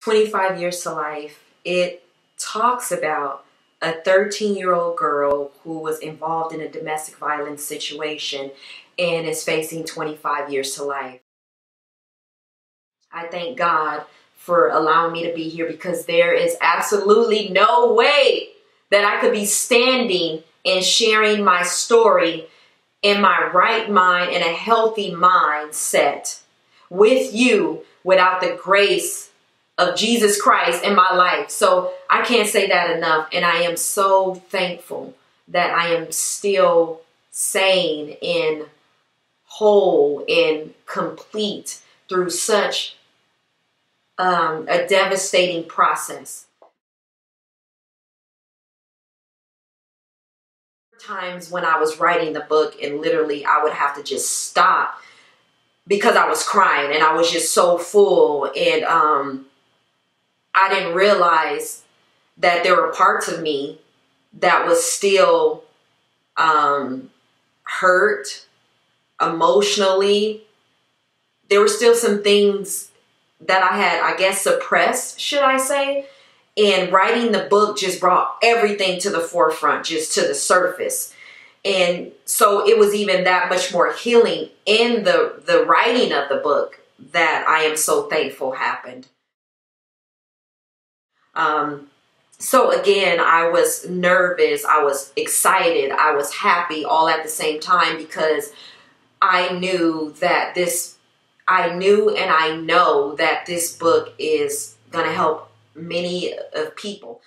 25 Years to Life, it talks about a 13 year old girl who was involved in a domestic violence situation and is facing 25 years to life. I thank God for allowing me to be here because there is absolutely no way that I could be standing and sharing my story in my right mind and a healthy mindset with you without the grace of Jesus Christ in my life. So I can't say that enough. And I am so thankful that I am still sane and whole and complete through such um, a devastating process. Times when I was writing the book, and literally I would have to just stop because I was crying and I was just so full. And um, I didn't realize that there were parts of me that was still um, hurt emotionally. There were still some things that I had, I guess, suppressed, should I say. And writing the book just brought everything to the forefront, just to the surface. And so it was even that much more healing in the, the writing of the book that I am so thankful happened. Um, so again, I was nervous, I was excited, I was happy all at the same time because I knew that this, I knew and I know that this book is going to help many of people.